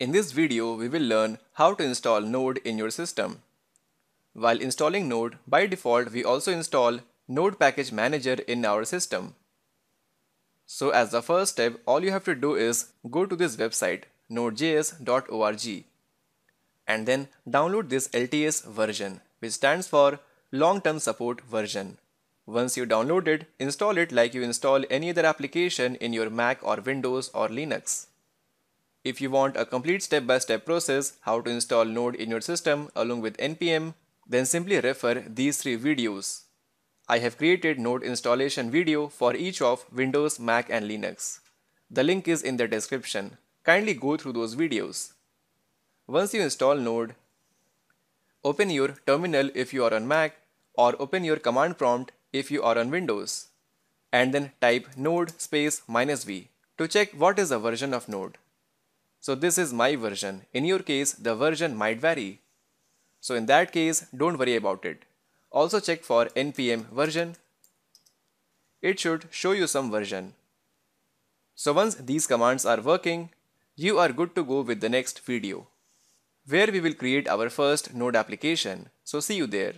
In this video, we will learn how to install Node in your system. While installing Node, by default, we also install Node Package Manager in our system. So as the first step, all you have to do is go to this website, nodejs.org and then download this LTS version, which stands for Long-Term Support Version. Once you download it, install it like you install any other application in your Mac or Windows or Linux. If you want a complete step-by-step -step process how to install Node in your system along with npm, then simply refer these three videos. I have created Node installation video for each of Windows, Mac and Linux. The link is in the description. Kindly go through those videos. Once you install Node, open your terminal if you are on Mac or open your command prompt if you are on Windows and then type node space minus v to check what is the version of Node. So this is my version. In your case, the version might vary. So in that case, don't worry about it. Also check for npm version. It should show you some version. So once these commands are working, you are good to go with the next video, where we will create our first node application. So see you there.